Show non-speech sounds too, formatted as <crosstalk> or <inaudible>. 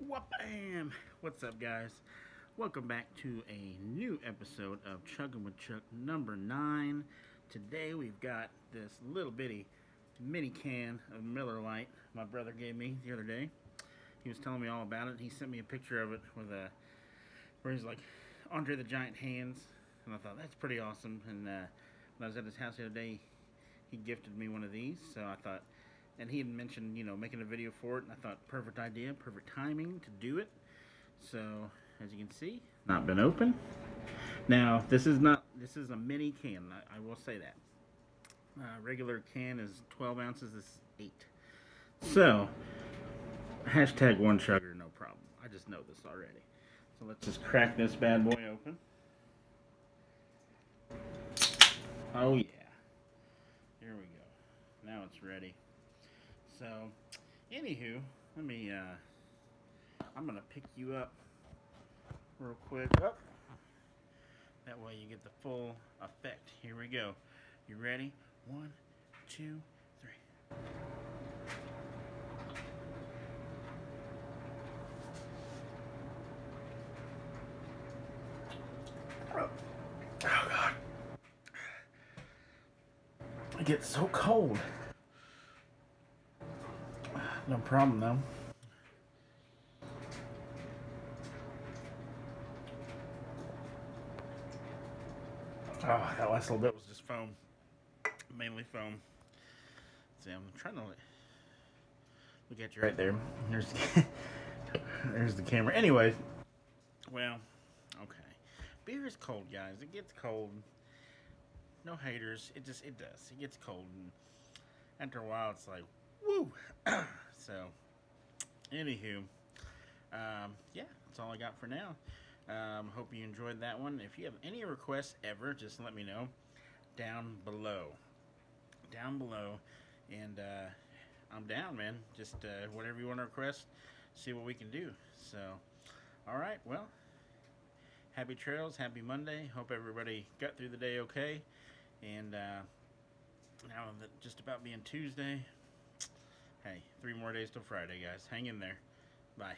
Whoop-bam! What's up, guys? Welcome back to a new episode of Chugging with Chuck number 9. Today we've got this little bitty mini can of Miller Lite my brother gave me the other day. He was telling me all about it. He sent me a picture of it with a where he's like Andre the Giant hands, and I thought that's pretty awesome. And uh, when I was at his house the other day, he gifted me one of these, so I thought and he had mentioned, you know, making a video for it, and I thought, perfect idea, perfect timing to do it. So, as you can see, not been open. Now, this is not, this is a mini can, I, I will say that. Uh, regular can is 12 ounces, this is 8. So, hashtag one chugger, no problem. I just know this already. So let's just crack this bad boy open. Oh yeah. Here we go. Now it's ready. So, anywho, let me, uh, I'm going to pick you up real quick. Up. That way you get the full effect. Here we go. You ready? One, two, three. Oh, God. It gets so cold. No problem though. Oh, that last little bit was just foam. Mainly foam. See, I'm trying to look at you right there. There's <laughs> there's the camera. Anyways, well, okay. Beer is cold, guys. It gets cold. No haters. It just it does. It gets cold, and after a while, it's like, woo. <clears throat> So, anywho, um, yeah, that's all I got for now. Um, hope you enjoyed that one. If you have any requests ever, just let me know down below. Down below. And uh, I'm down, man. Just uh, whatever you want to request, see what we can do. So, all right, well, happy trails, happy Monday. Hope everybody got through the day okay. And uh, now that just about being Tuesday, hey, three more days till Friday, guys. Hang in there. Bye.